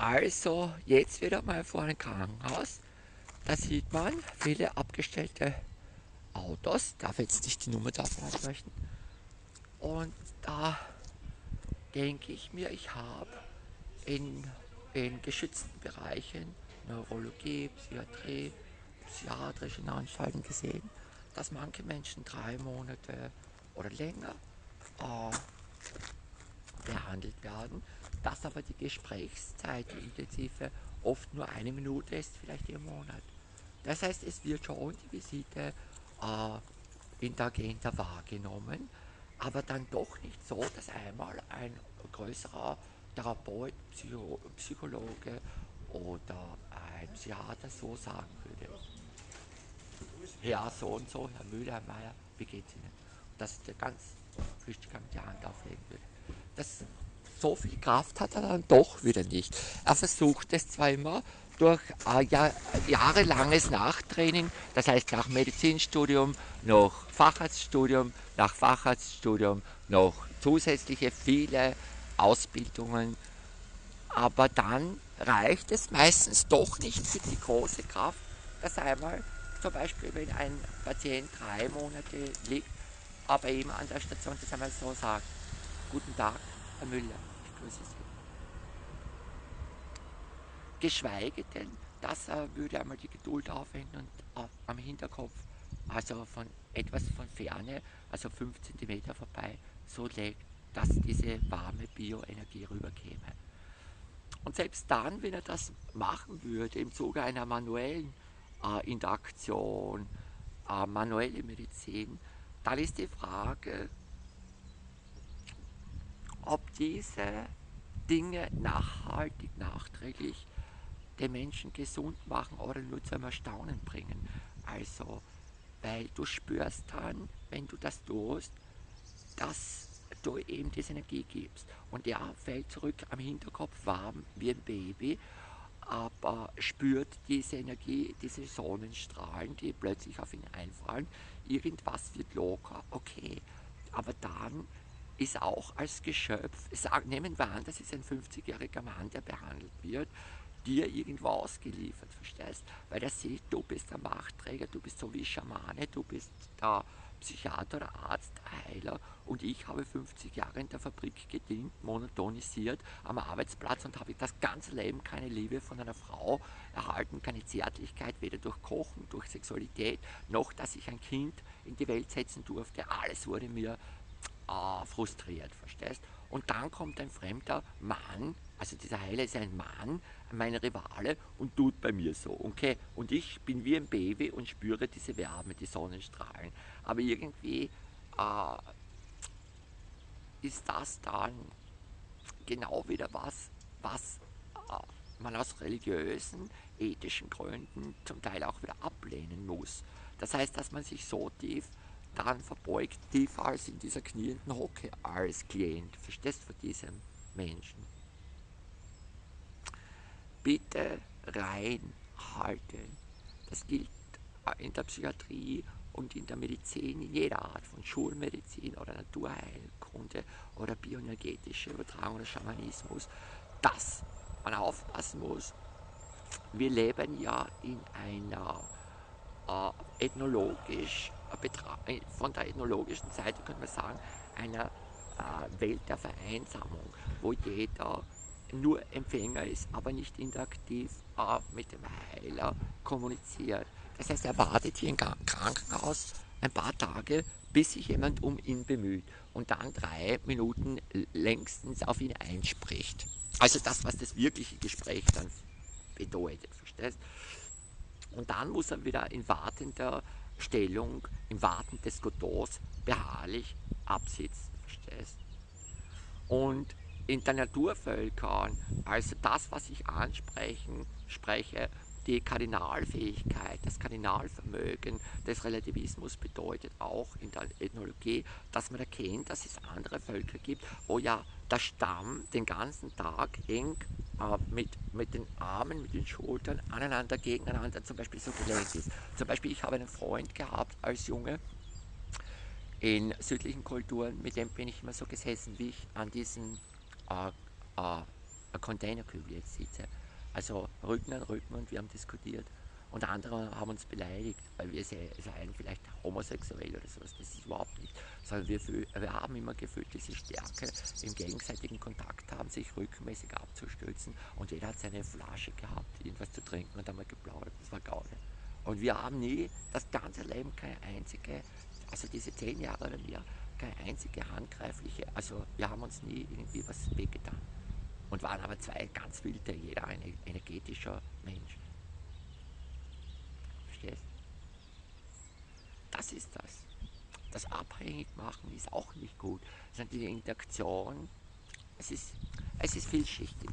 Also jetzt wieder mal vor einem Krankenhaus. Da sieht man viele abgestellte Autos. Darf jetzt nicht die Nummer davon ansprechen. Und da denke ich mir, ich habe in, in geschützten Bereichen Neurologie, Psychiatrie, psychiatrische Anstalten gesehen, dass manche Menschen drei Monate oder länger äh, behandelt werden, dass aber die Gesprächszeit, die intensive, oft nur eine Minute ist, vielleicht im Monat. Das heißt, es wird schon die Visite äh, Agenda wahrgenommen, aber dann doch nicht so, dass einmal ein größerer Therapeut, Psycho Psychologe oder ein Psychiater so sagen würde. Ja, so und so, Herr Müller, Herr wie geht's Ihnen? Dass der ganz mit die Hand auflegen würde. Das, so viel Kraft hat er dann doch wieder nicht. Er versucht es zwar immer durch äh, Jahr, jahrelanges Nachtraining, das heißt nach Medizinstudium, noch Facharztstudium, nach Facharztstudium, noch zusätzliche viele Ausbildungen, aber dann reicht es meistens doch nicht für die große Kraft, dass einmal zum Beispiel, wenn ein Patient drei Monate liegt, aber eben an der Station das einmal so sagt, guten Tag, Herr Müller, ich grüße Sie. Geschweige denn, dass er würde einmal die Geduld aufwenden und am Hinterkopf, also von etwas von Ferne, also 5 cm vorbei, so legt, dass diese warme Bioenergie rüberkäme. Und selbst dann, wenn er das machen würde, im Zuge einer manuellen äh, Interaktion, äh, manuelle Medizin, dann ist die Frage, ob diese Dinge nachhaltig, nachträglich den Menschen gesund machen oder nur zu einem Erstaunen bringen. Also, weil du spürst dann, wenn du das tust, dass du ihm diese Energie gibst. Und er fällt zurück am Hinterkopf warm wie ein Baby, aber spürt diese Energie, diese Sonnenstrahlen, die plötzlich auf ihn einfallen. Irgendwas wird locker, okay. Aber dann ist auch als Geschöpf, nehmen wir an, das ist ein 50-jähriger Mann, der behandelt wird, dir irgendwo ausgeliefert, verstehst? Weil er sieht, du bist der Machtträger, du bist so wie Schamane, du bist der Psychiater, Arzt, Heiler und ich habe 50 Jahre in der Fabrik gedient, monotonisiert am Arbeitsplatz und habe das ganze Leben keine Liebe von einer Frau erhalten, keine Zärtlichkeit, weder durch Kochen, durch Sexualität, noch dass ich ein Kind in die Welt setzen durfte. Alles wurde mir äh, frustriert, verstehst? Und dann kommt ein fremder Mann, also dieser Heiler ist ein Mann, mein Rivale und tut bei mir so, okay? Und ich bin wie ein Baby und spüre diese Wärme, die Sonnenstrahlen. Aber irgendwie äh, ist das dann genau wieder was, was äh, man aus religiösen, ethischen Gründen zum Teil auch wieder ablehnen muss. Das heißt, dass man sich so tief dann verbeugt, tiefer als in dieser knienden Hocke als Klient. Verstehst du von diesem Menschen? Bitte reinhalten. Das gilt in der Psychiatrie und in der Medizin, in jeder Art von Schulmedizin oder Naturheilkunde oder bioenergetische Übertragung oder Schamanismus, dass man aufpassen muss. Wir leben ja in einer äh, ethnologisch, äh, äh, von der ethnologischen Seite könnte man sagen, einer äh, Welt der Vereinsamung, wo jeder nur Empfänger ist, aber nicht interaktiv mit dem Heiler kommuniziert. Das heißt, er wartet hier im Krankenhaus ein paar Tage, bis sich jemand um ihn bemüht und dann drei Minuten längstens auf ihn einspricht. Also das, was das wirkliche Gespräch dann bedeutet, verstehst? Und dann muss er wieder in wartender Stellung, im Warten des Godons beharrlich absitzen, verstehst? Und in den Naturvölkern, also das, was ich ansprechen, spreche, die Kardinalfähigkeit, das Kardinalvermögen des Relativismus bedeutet auch in der Ethnologie, dass man erkennt, dass es andere Völker gibt, wo ja der Stamm den ganzen Tag eng mit, mit den Armen, mit den Schultern aneinander, gegeneinander zum Beispiel so gelenkt ist. Zum Beispiel, ich habe einen Freund gehabt als Junge in südlichen Kulturen, mit dem bin ich immer so gesessen, wie ich an diesen äh, äh, Containerkübel jetzt sitze. Also Rücken an Rücken und wir haben diskutiert. Und andere haben uns beleidigt, weil wir seien vielleicht homosexuell oder sowas. Das ist überhaupt nicht. Sondern wir, wir haben immer gefühlt diese Stärke im gegenseitigen Kontakt haben, sich rückenmäßig abzustützen. Und jeder hat seine Flasche gehabt, irgendwas zu trinken und einmal geplaudert. Das war Gaude. Und wir haben nie das ganze Leben keine einzige, also diese zehn Jahre oder mehr, keine einzige handgreifliche, also wir haben uns nie irgendwie was wehgetan. Und waren aber zwei ganz wilde, jeder ein energetischer Mensch. Verstehst? Das ist das. Das Abhängigmachen ist auch nicht gut. Sondern die Interaktion, es ist, es ist vielschichtig.